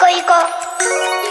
うん。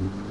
Mm-hmm.